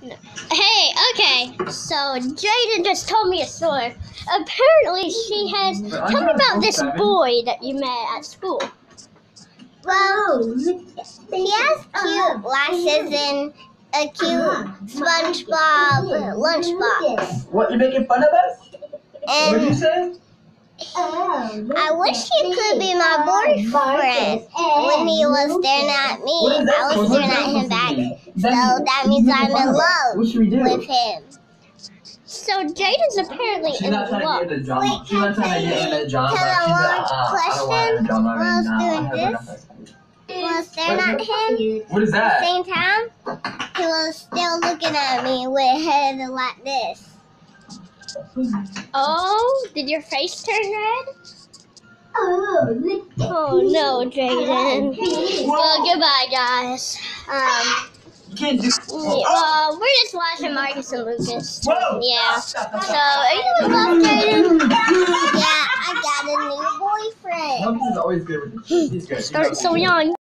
Hey, okay. So Jaden just told me a story. Apparently, she has. Tell me about this boy that you met at school. Well, he has cute uh, lashes and a cute uh-huh. SpongeBob uh, lunchbox. What, you making fun of us? What did you And say? I wish he could be my boyfriend. When he was staring at me, What is that I was staring at him back. Supposed? So Then that means I'm in love What should we do? with him. So Jaden's apparently She's in not trying love. to get into drama. Wait, She's not can I trying to get into drama. tell She's a long uh, I don't question drama while doing this? was staring at him. What is At the that? same time, he was still looking at me with head like this. Oh, did your face turn red? Oh no, Jaden. Well, goodbye, guys. Um, You can't do. yeah, well, we're just watching Marcus and Lucas. Whoa! Yeah. So, are you in love, Jaden? Yeah, I got a new boyfriend. Marcus is always good with He's good. He's Start so young.